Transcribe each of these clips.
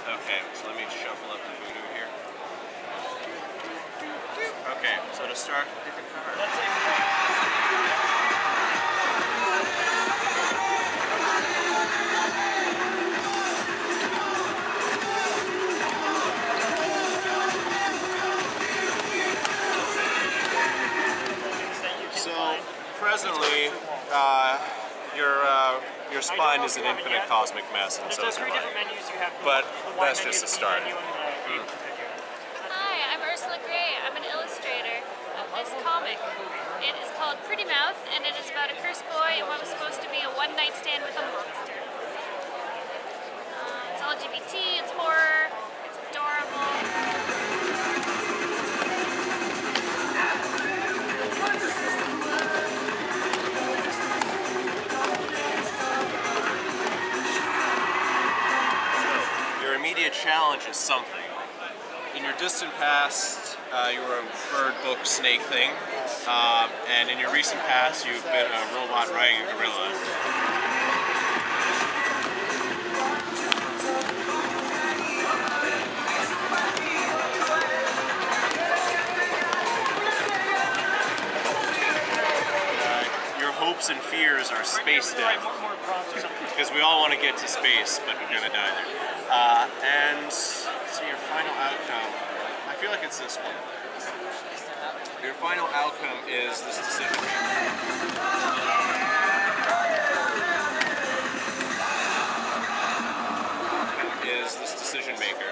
Okay, so let me shuffle up the voodoo here. Okay, so to start, pick a card. So presently, uh, your uh, your spine is an infinite cosmic mess, and so So is three your different menus. You have But that's just the a start. menu, and the Mm. Hi, I'm Ursula Gray. I'm an illustrator of this comic. It is called Pretty Mouth, and it is about a cursed boy and what was supposed to be a one night stand with a monster. Uh, it's LGBT, it's horror, immediate challenge is something. In your distant past, uh, you were a bird book snake thing, um, and in your recent past, you've been a robot riding a gorilla. Hopes and fears are space Right, death more, more prompts or something. because we all want to get to space, but we're gonna die there. Uh, and so your final outcome, I feel like it's this one. Your final outcome is this decision. Is this decision maker,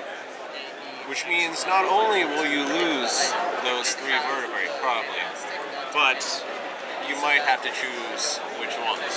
which means not only will you lose those three vertebrae, probably, but you might have to choose which ones.